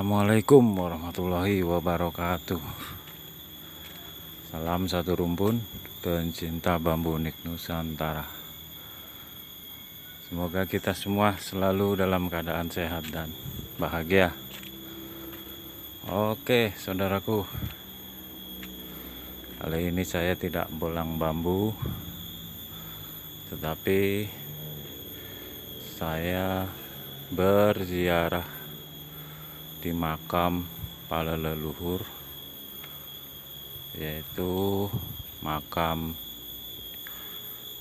Assalamualaikum warahmatullahi wabarakatuh. Salam satu rumpun pencinta bambu unik Nusantara. Semoga kita semua selalu dalam keadaan sehat dan bahagia. Oke saudaraku. Kali ini saya tidak bolang bambu Tetapi Saya berziarah di makam para leluhur yaitu makam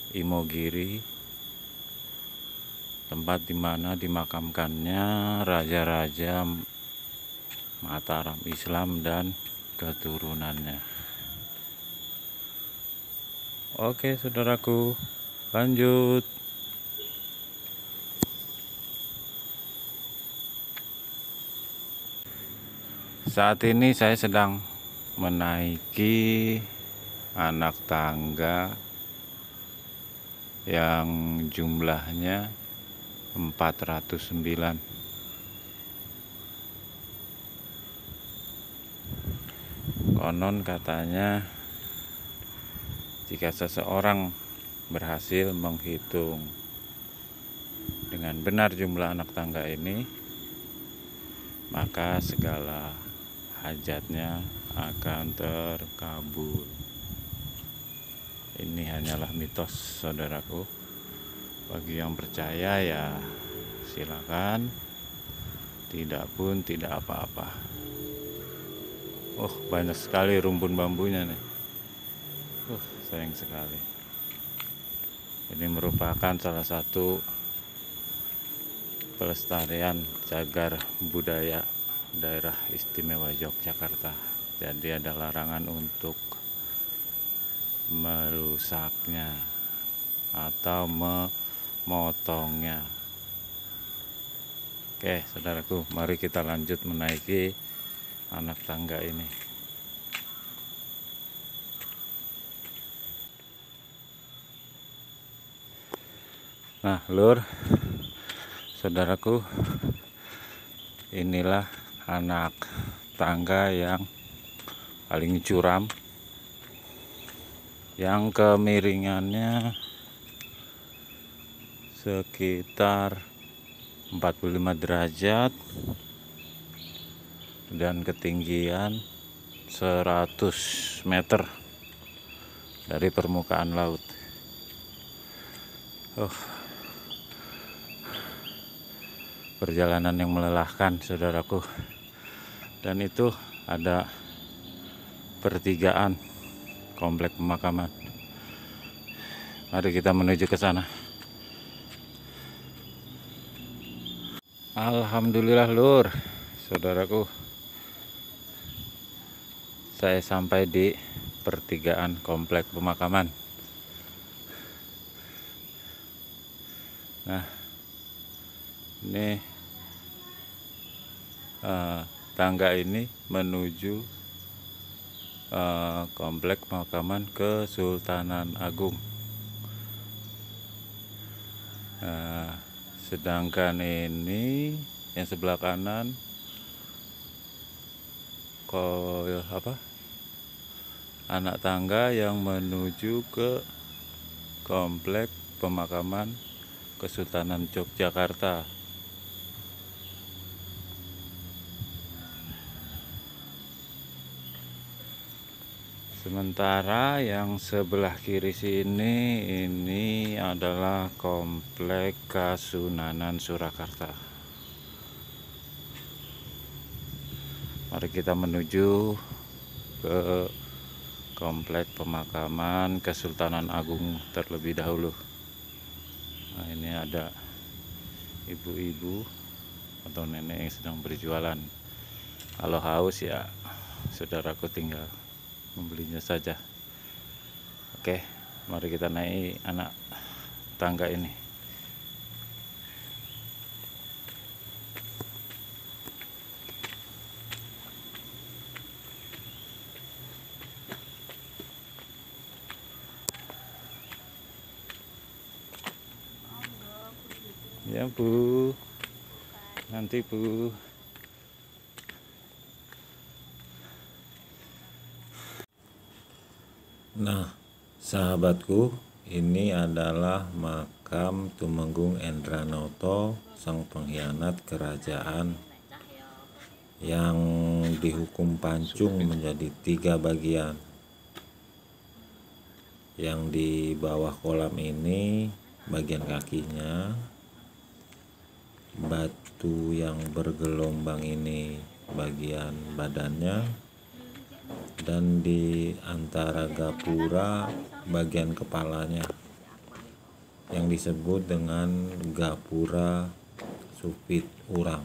Imogiri tempat di mana dimakamkannya raja-raja Mataram Islam dan keturunannya. Oke saudaraku lanjut Saat ini saya sedang menaiki anak tangga yang jumlahnya 409 konon katanya jika seseorang berhasil menghitung dengan benar jumlah anak tangga ini maka segala hajatnya akan terkabul. Ini hanyalah mitos saudaraku. Bagi yang percaya ya silakan. Tidak pun tidak apa-apa. Oh banyak sekali rumpun bambunya nih. Uh sayang sekali. Ini merupakan salah satu pelestarian cagar budaya daerah istimewa Yogyakarta. Jadi ada larangan untuk merusaknya atau memotongnya. Oke saudaraku mari kita lanjut menaiki anak tangga ini. Nah lur saudaraku inilah anak tangga yang paling curam. Yang kemiringannya sekitar 45 derajat dan ketinggian 100 meter dari permukaan laut. Oh. Perjalanan yang melelahkan saudaraku dan itu ada pertigaan komplek pemakaman. Mari kita menuju ke sana. Alhamdulillah lur. Saudaraku saya sampai di pertigaan komplek pemakaman. Nah ini uh, tangga ini menuju uh, komplek pemakaman Kesultanan Agung. Uh, sedangkan ini yang sebelah kanan kok apa anak tangga yang menuju ke komplek pemakaman Kesultanan Yogyakarta sementara yang sebelah kiri sini ini adalah komplek Kasunanan Surakarta. Mari kita menuju ke komplek pemakaman Kesultanan Agung terlebih dahulu. Nah ini ada ibu-ibu atau nenek yang sedang berjualan. Kalau haus ya saudaraku tinggal membelinya saja. Oke mari kita naik anak tangga ini. Ya bu. Nanti bu Nah, sahabatku, ini adalah makam Tumenggung Endranoto, sang pengkhianat kerajaan yang dihukum pancung menjadi tiga bagian. Yang di bawah kolam ini bagian kakinya, batu yang bergelombang ini bagian badannya, dan di antara gapura bagian kepalanya yang disebut dengan gapura supit urang.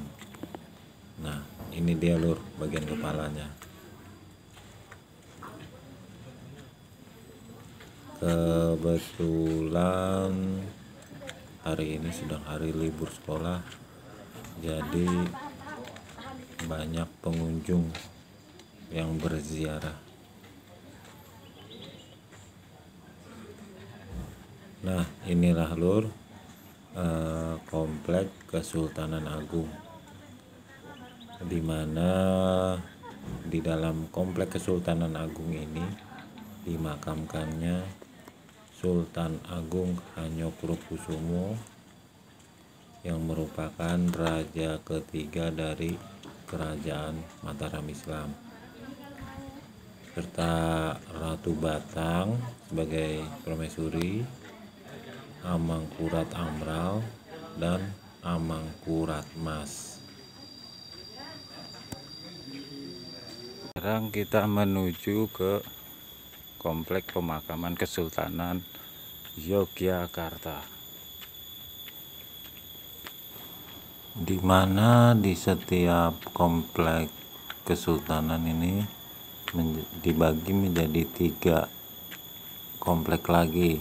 Nah, ini dia lur bagian kepalanya. Kebetulan hari ini sedang hari libur sekolah, jadi banyak pengunjung yang berziarah. Nah, inilah lur eh, komplek Kesultanan Agung, di mana di dalam komplek Kesultanan Agung ini dimakamkannya Sultan Agung Hanyokrokusumo yang merupakan raja ketiga dari kerajaan Mataram Islam serta Ratu Batang sebagai permaisuri Amangkurat Amral dan Amangkurat Mas. Sekarang kita menuju ke komplek pemakaman Kesultanan Yogyakarta. Di mana di setiap komplek kesultanan ini dibagi menjadi tiga komplek lagi.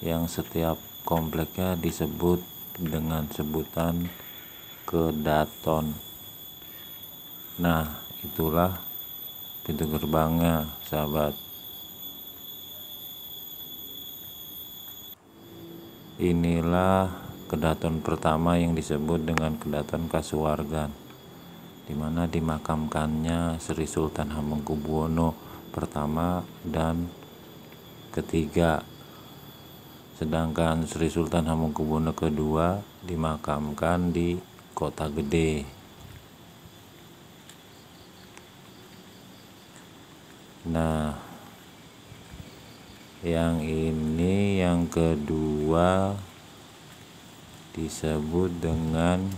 Yang setiap kompleknya disebut dengan sebutan kedaton. Nah itulah pintu gerbangnya sahabat. Inilah kedaton pertama yang disebut dengan kedaton Kasuwargan di mana dimakamkannya Sri Sultan Hamengkubuwono pertama dan ketiga. Sedangkan Sri Sultan Hamengkubuwono kedua dimakamkan di Kota Gede. Nah yang ini yang kedua disebut dengan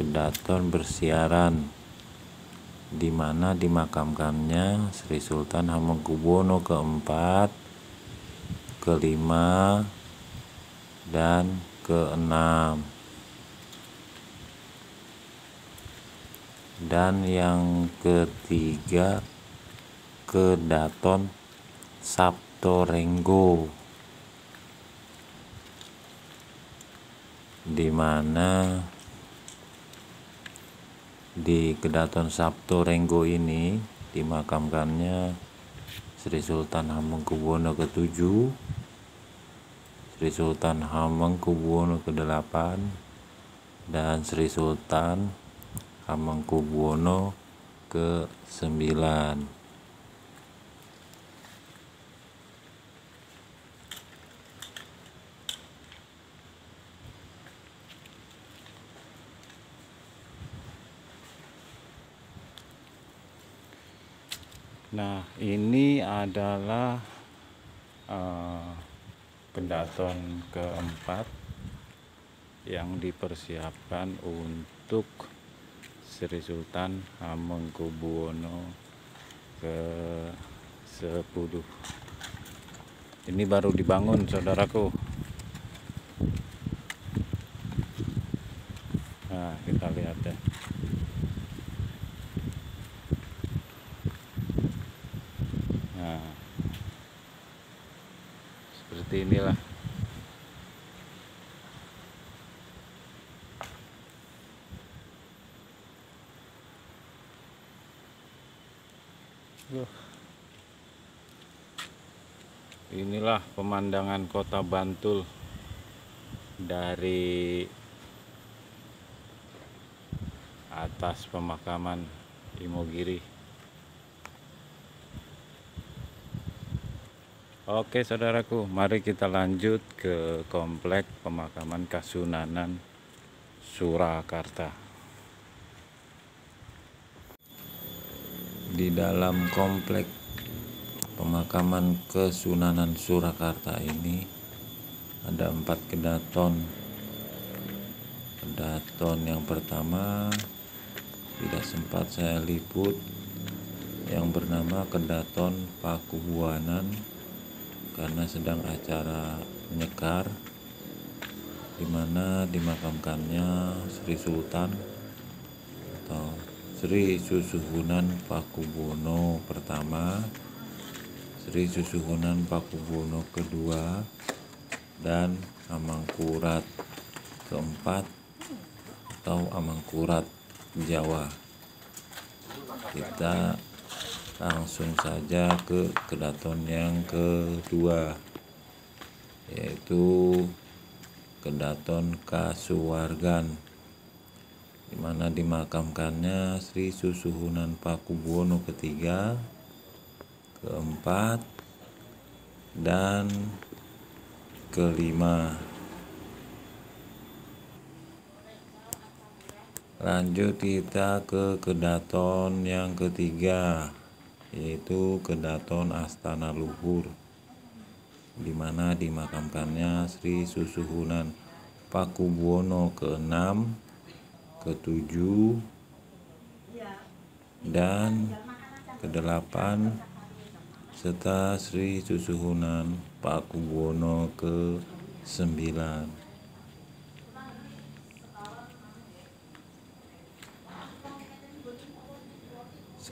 kedaton bersiaran di mana dimakamkannya Sri Sultan Hamengkubuwono keempat, kelima, dan keenam. Dan yang ketiga kedaton Sabtorenggo. di mana di Kedaton Sabto Renggo ini dimakamkannya Sri Sultan Hamengkubuwono ke-7 Sri Sultan Hamengkubuwono ke-8 dan Sri Sultan Hamengkubuwono ke-9 Nah, ini adalah uh, pendaton keempat yang dipersiapkan untuk Sri Sultan Hamengkubuwono ke 10. Ini baru dibangun, saudaraku. Nah, kita lihat ya. Inilah inilah pemandangan kota Bantul dari atas pemakaman Imogiri Oke saudaraku, mari kita lanjut ke komplek pemakaman Kasunanan Surakarta. Di dalam komplek pemakaman Kesunanan Surakarta ini ada empat kedaton. Kedaton yang pertama tidak sempat saya liput yang bernama Kedaton Pakubuanan karena sedang acara nyekar di mana dimakamkannya Sri Sultan atau Sri Susuhunan Pakubuwono pertama, Sri Susuhunan Pakubuwono kedua, dan Amangkurat keempat atau Amangkurat Jawa. Kita langsung saja ke kedaton yang kedua yaitu kedaton Kasuwargan di mana dimakamkannya Sri Susuhunan Pakubuwono ketiga, keempat, dan kelima. Lanjut kita ke kedaton yang ketiga yaitu kedaton Astana Luhur di mana dimakamkannya Sri Susuhunan Pakubuwono ke-6, ke-7 dan ke-8 serta Sri Susuhunan Pakubuwono ke-9.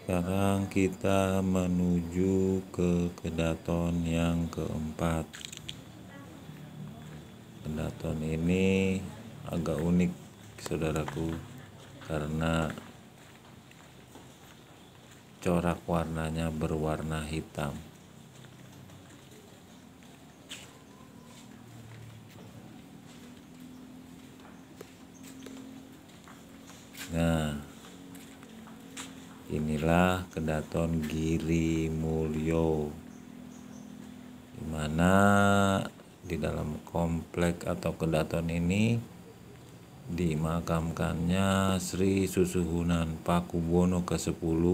Sekarang kita menuju ke kedaton yang keempat. Kedaton ini agak unik, saudaraku, karena corak warnanya berwarna hitam. Nah, inilah kedaton Giri Mulyo di mana di dalam komplek atau kedaton ini dimakamkannya Sri Susuhunan Pakubuwono ke-10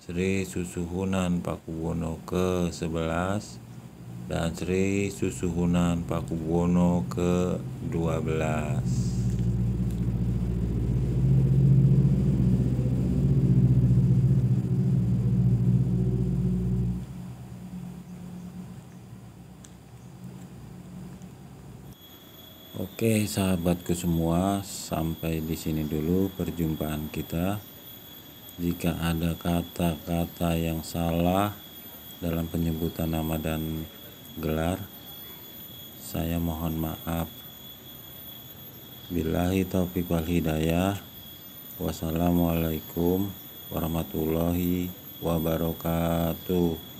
Sri Susuhunan Pakubuwono ke-11 dan Sri Susuhunan Pakubuwono ke-12 Oke, sahabatku semua, sampai di sini dulu perjumpaan kita. Jika ada kata-kata yang salah dalam penyebutan nama dan gelar, saya mohon maaf. Billahi taufiq wal hidayah. Wassalamualaikum warahmatullahi wabarakatuh.